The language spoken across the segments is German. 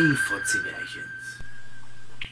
Ding, Fotzi-Märchens.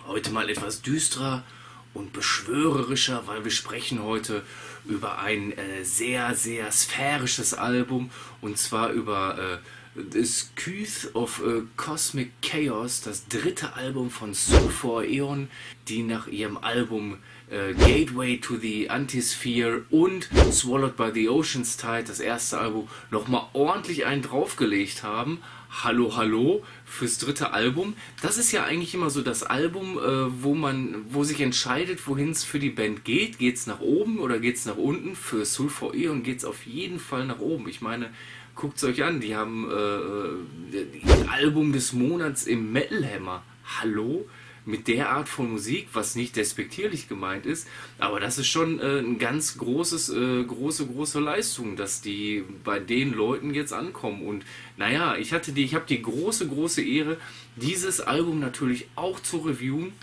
Heute mal etwas düsterer und beschwörerischer, weil wir sprechen heute über ein äh, sehr, sehr sphärisches Album und zwar über äh, The Scythe of Cosmic Chaos, das dritte Album von Sulfur Aeon, die nach ihrem Album äh, Gateway to the Antisphere und Swallowed by the Ocean's Tide, das erste Album, nochmal ordentlich einen draufgelegt haben. Hallo, hallo fürs dritte Album. Das ist ja eigentlich immer so das Album, äh, wo man, wo sich entscheidet, wohin es für die Band geht. Geht es nach oben oder geht es nach unten? Für Sulfur Eon geht es auf jeden Fall nach oben. Ich meine, guckt es euch an, die haben äh, äh Album des Monats im Metal Hammer. Hallo? mit der Art von Musik, was nicht despektierlich gemeint ist, aber das ist schon äh, ein ganz großes, äh, große, große Leistung, dass die bei den Leuten jetzt ankommen. Und naja, ich hatte die, ich habe die große, große Ehre, dieses Album natürlich auch zu reviewen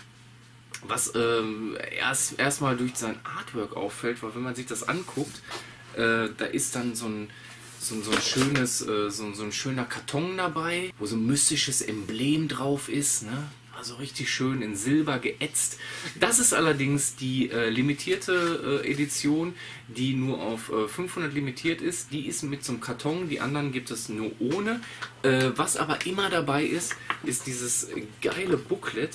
was ähm, erst erstmal durch sein Artwork auffällt, weil wenn man sich das anguckt, äh, da ist dann so ein so, so ein schönes, äh, so, so, ein schöner Karton dabei, wo so ein mystisches Emblem drauf ist, ne? Also richtig schön in Silber geätzt. Das ist allerdings die äh, limitierte äh, Edition, die nur auf äh, 500 limitiert ist. Die ist mit zum Karton, die anderen gibt es nur ohne. Äh, was aber immer dabei ist, ist dieses geile Booklet.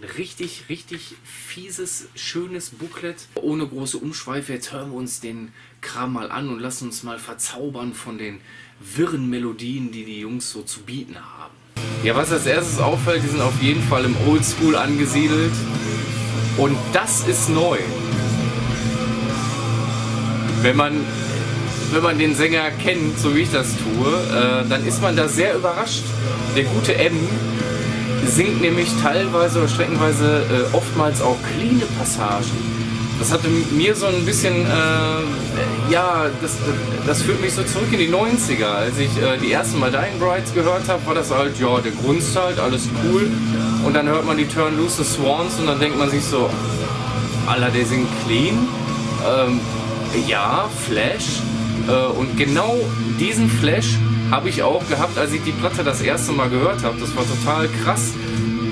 Ein richtig, richtig fieses, schönes Booklet. Ohne große Umschweife. Jetzt hören wir uns den Kram mal an und lassen uns mal verzaubern von den wirren Melodien, die die Jungs so zu bieten haben. Ja, was als erstes auffällt, die sind auf jeden Fall im Oldschool angesiedelt. Und das ist neu. Wenn man, wenn man den Sänger kennt, so wie ich das tue, äh, dann ist man da sehr überrascht. Der gute M singt nämlich teilweise oder streckenweise äh, oftmals auch cleane Passagen. Das hatte mir so ein bisschen, äh, ja, das, das führt mich so zurück in die 90er. Als ich äh, die ersten Mal Dying Brides gehört habe, war das halt, ja, der Grunzt halt, alles cool. Und dann hört man die Turn Loose the Swans und dann denkt man sich so, Alter, der singt clean. Ähm, ja, Flash. Äh, und genau diesen Flash habe ich auch gehabt, als ich die Platte das erste Mal gehört habe. Das war total krass.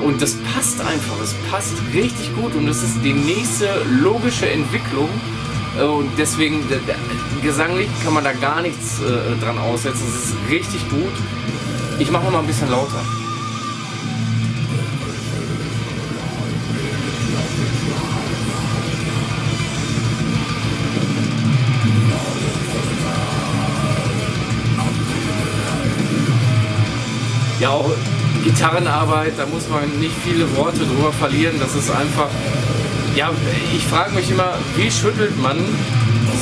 Und das passt einfach, es passt richtig gut und es ist die nächste logische Entwicklung. Äh, und deswegen, gesanglich kann man da gar nichts äh, dran aussetzen. Es ist richtig gut. Ich mache mal ein bisschen lauter. Ja, auch Gitarrenarbeit, da muss man nicht viele Worte drüber verlieren. Das ist einfach, ja, ich frage mich immer, wie schüttelt man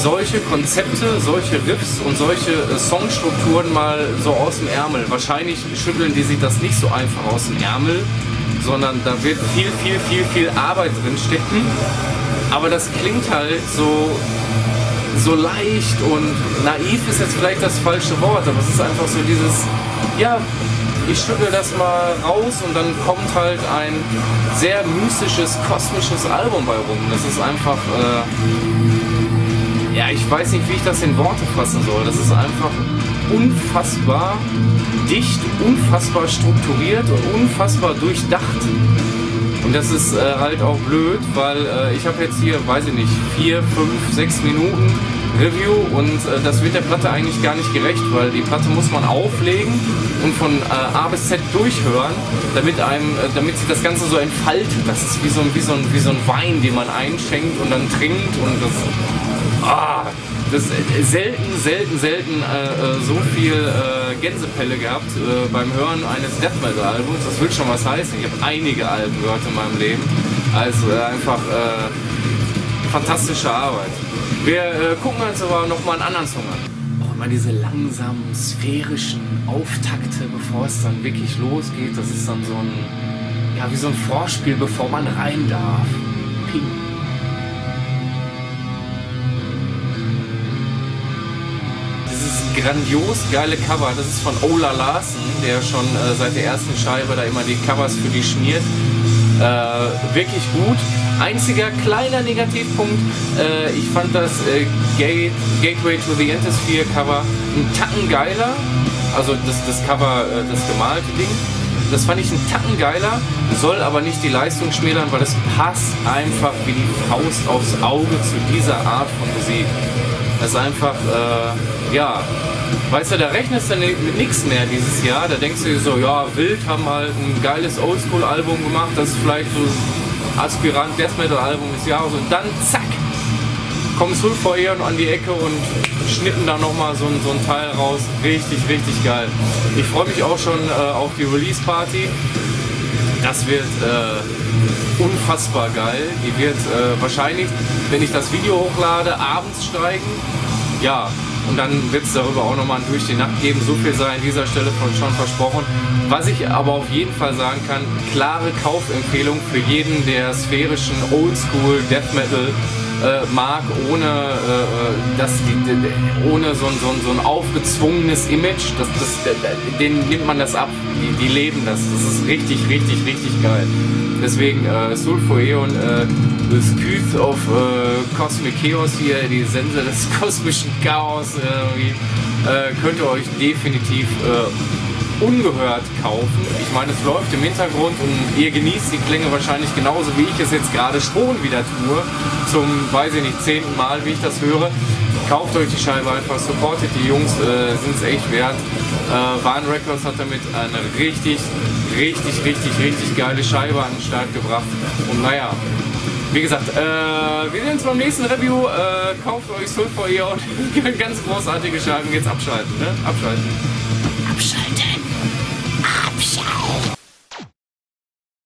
solche Konzepte, solche Riffs und solche äh, Songstrukturen mal so aus dem Ärmel? Wahrscheinlich schütteln die sich das nicht so einfach aus dem Ärmel, sondern da wird viel, viel, viel, viel Arbeit drin stecken. Aber das klingt halt so so leicht und naiv ist jetzt vielleicht das falsche Wort, aber es ist einfach so dieses, ja, ich schüttel das mal raus und dann kommt halt ein sehr mystisches, kosmisches Album bei rum. Das ist einfach, äh, ja, ich weiß nicht, wie ich das in Worte fassen soll. Das ist einfach unfassbar dicht, unfassbar strukturiert und unfassbar durchdacht. Und das ist äh, halt auch blöd, weil äh, ich habe jetzt hier, weiß ich nicht, vier, fünf, sechs Minuten Review und äh, das wird der Platte eigentlich gar nicht gerecht, weil die Platte muss man auflegen und von äh, A bis Z durchhören, damit einem, äh, damit sich das Ganze so entfaltet. Das ist wie so, ein, wie, so ein, wie so ein Wein, den man einschenkt und dann trinkt und das. Ah, das äh, selten, selten, selten äh, äh, so viel Gänsepelle gehabt beim Hören eines Death Metal Albums. Das will schon was heißen. Ich habe einige Alben gehört in meinem Leben. Also einfach fantastische Arbeit. Wir äh, gucken uns aber noch mal einen anderen Song an. Auch immer diese langsamen, sphärischen Auftakte, bevor es dann wirklich losgeht. Das ist dann so ein, ja, wie so ein Vorspiel, bevor man rein darf. Ping. Dieses grandios geile Cover, das ist von Ola Larsen, der schon äh, seit der ersten Scheibe da immer die Covers für die schmiert. Äh, wirklich gut. Einziger kleiner Negativpunkt, äh, ich fand das äh, Gate, Gateway to the Entosphere Cover einen Tacken geiler. Also das, das Cover, äh, das gemalte Ding. das fand ich einen Tacken geiler, soll aber nicht die Leistung schmälern, weil es passt einfach wie die Faust aufs Auge zu dieser Art von Musik. Das ist einfach, äh, ja, weißt du, da rechnest du mit nichts mehr dieses Jahr. Da denkst du dir so, ja, Wild haben halt ein geiles Oldschool-Album gemacht, das ist vielleicht so Aspirant Death Metal-Album des Jahres und dann zack, kommen Sulfur Eon an die Ecke und schnitten da nochmal so, so ein Teil raus. Richtig, richtig geil. Ich freue mich auch schon äh, auf die Release-Party. Das wird äh, unfassbar geil. Die wird äh, wahrscheinlich, wenn ich das Video hochlade, abends steigen. Ja, und dann wird es darüber auch nochmal ein durch die Nacht geben. So viel sei an dieser Stelle schon versprochen. Was ich aber auf jeden Fall sagen kann, klare Kaufempfehlung für jeden, der sphärischen Oldschool Death Metal äh, mag, ohne, äh, dass die, ohne so, so, so ein aufgezwungenes Image. Das, das, denen nimmt man das ab. Die, die leben das. Das ist richtig, richtig, richtig geil. Deswegen äh, Sulfoeon, äh, das Küth of äh, Cosmic Chaos hier, die Sense des kosmischen Chaos, irgendwie, äh, könnt ihr euch definitiv äh, ungehört kaufen. Ich meine, es läuft im Hintergrund und ihr genießt die Klänge wahrscheinlich genauso, wie ich es jetzt gerade schon wieder tue. Zum, weiß ich nicht, zehnten Mal, wie ich das höre. Kauft euch die Scheibe einfach, supportet die Jungs, äh, sind es echt wert. Äh, Warn Records hat damit eine richtig, richtig, richtig, richtig geile Scheibe an den Start gebracht. Und naja, wie gesagt, äh, wir sehen uns beim nächsten Review. Äh, kauft euch Sulfur hier und ganz großartige Scheiben. Jetzt abschalten, ne? Abschalten.